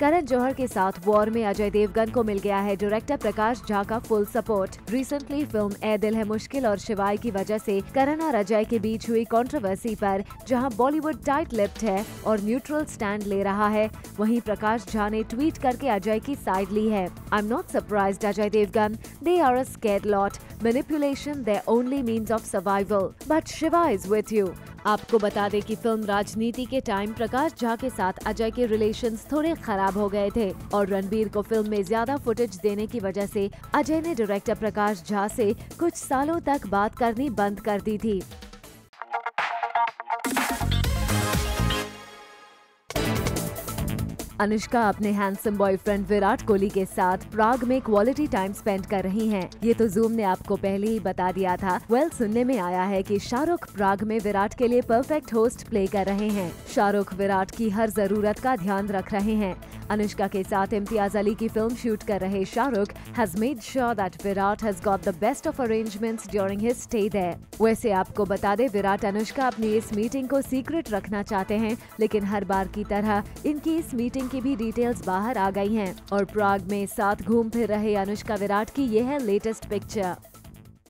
करण जौहर के साथ वॉर में अजय देवगन को मिल गया है डायरेक्टर प्रकाश झा का full support. Recently film Ae Dil Hai Mushkil और शिवाय की वजह से करण और अजय के बीच हुई कंट्रोवर्सी पर, जहाँ बॉलीवुड टाइट लिप्ट है और न्यूट्रल स्टैंड ले रहा है। वहीं प्रकाश झा ने ट्वीट करके अजय की साइड ली है। I am not surprise Ajay Devgan. They are a scared lot manipulation only means of survival but Shiva is with you आपको बता दें कि फ़िल्म राजनीति के टाइम प्रकाश झा के साथ अजय के रिलेशंस थोड़े खराब हो गए थे और रणबीर को फ़िल्म में ज़्यादा फुटेज देने की वजह से अजय ने डायरेक्टर प्रकाश झा से कुछ सालों तक बात करनी बंद कर दी थी। अनुष्का अपने हैंडसम बॉयफ्रेंड विराट कोहली के साथ प्राग में क्वालिटी टाइम स्पेंड कर रही हैं। ये तो जूम ने आपको पहले ही बता दिया था। वेल सुनने में आया है कि शाहरुख प्राग में विराट के लिए परफेक्ट होस्ट प्ले कर रहे हैं। शाहरुख विराट की हर ज़रूरत का ध्यान रख रहे हैं। अनुष्का के साथ इम्तियाज़ अली की फ़िल्म शूट कर रहे Shahrukh has made sure that Virat has got the best of arrangements during his stay there वैसे आपको बता दे, विराट अनुष्का अपनी इस मीटिंग को सीक्रेट रखना चाहते हैं, लेकिन हर बार की तरह इनकी इस मीटिंग की भी डिटेल्स बाहर आ गई हैं। और प्राग में साथ घूम फिर रहे अनुष्का विराट की यह है लेटेस्ट पिक्चर